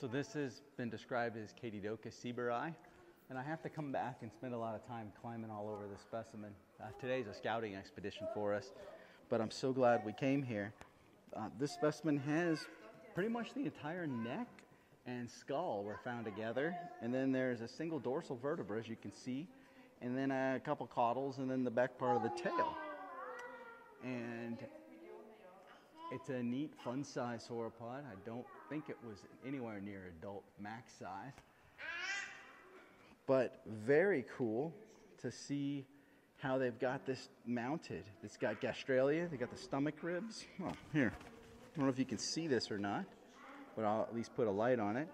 So this has been described as Kaatedocus siberi, and I have to come back and spend a lot of time climbing all over the specimen. Uh, today's a scouting expedition for us, but I'm so glad we came here. Uh, this specimen has pretty much the entire neck and skull were found together, and then there's a single dorsal vertebra, as you can see, and then a couple caudals, and then the back part of the tail. And it's a neat, fun size sauropod. I don't think it was anywhere near adult max size. But very cool to see how they've got this mounted. It's got gastralia, they got the stomach ribs. Oh, here. I don't know if you can see this or not, but I'll at least put a light on it.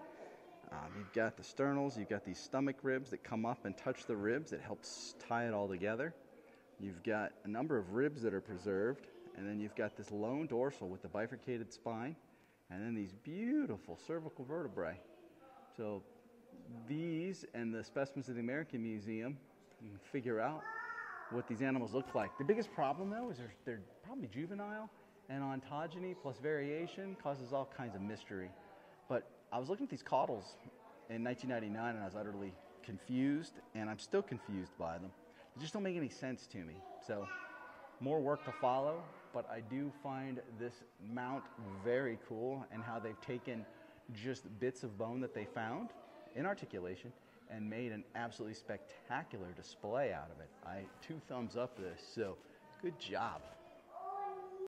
Um, you've got the sternals, you've got these stomach ribs that come up and touch the ribs. It helps tie it all together. You've got a number of ribs that are preserved, and then you've got this lone dorsal with the bifurcated spine, and then these beautiful cervical vertebrae. So these and the specimens of the American Museum, you can figure out what these animals look like. The biggest problem, though, is they're, they're probably juvenile, and ontogeny plus variation causes all kinds of mystery. But I was looking at these caudals in 1999, and I was utterly confused, and I'm still confused by them. They just don't make any sense to me. So, more work to follow, but I do find this mount very cool and how they've taken just bits of bone that they found in articulation and made an absolutely spectacular display out of it. I two thumbs up this, so good job.